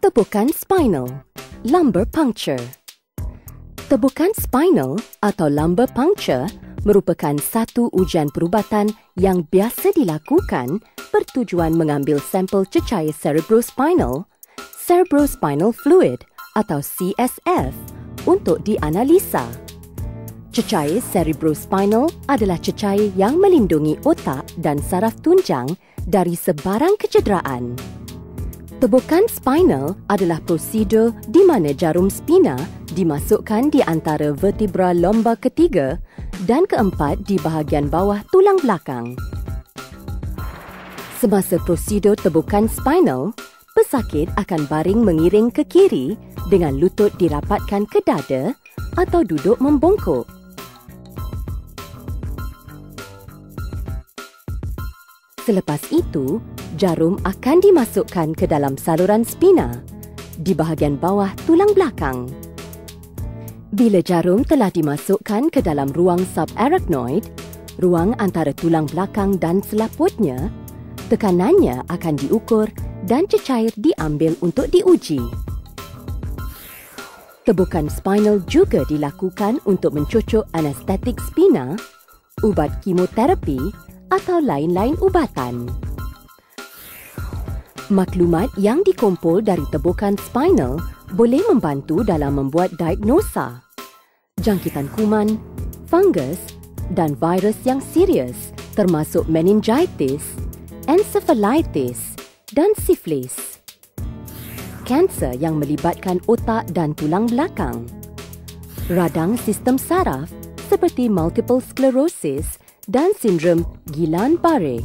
Tebukan spinal, lumbar puncture. Tebukan spinal atau lumbar puncture merupakan satu ujian perubatan yang biasa dilakukan bertujuan mengambil sampel cecair cerebrospinal, cerebrospinal fluid atau CSF untuk dianalisa. Cecair cerebrospinal adalah cecair yang melindungi otak dan saraf tunjang dari sebarang kecederaan. Tebukan spinal adalah prosedur di mana jarum spina dimasukkan di antara vertebra lomba ketiga dan keempat di bahagian bawah tulang belakang. Semasa prosedur tebukan spinal, pesakit akan baring mengiring ke kiri dengan lutut dirapatkan ke dada atau duduk membongkok. Selepas itu, jarum akan dimasukkan ke dalam saluran spina di bahagian bawah tulang belakang. Bila jarum telah dimasukkan ke dalam ruang subarachnoid, ruang antara tulang belakang dan selaputnya, tekanannya akan diukur dan cecair diambil untuk diuji. Tebukan spinal juga dilakukan untuk mencocok anestetik spina, ubat kemoterapi atau lain-lain ubatan. Maklumat yang dikumpul dari tebukan spinal boleh membantu dalam membuat diagnosa jangkitan kuman, fungus dan virus yang serius termasuk meningitis, encephalitis dan siflis. Kanser yang melibatkan otak dan tulang belakang. Radang sistem saraf seperti multiple sclerosis dan sindrom Guillain-Barré.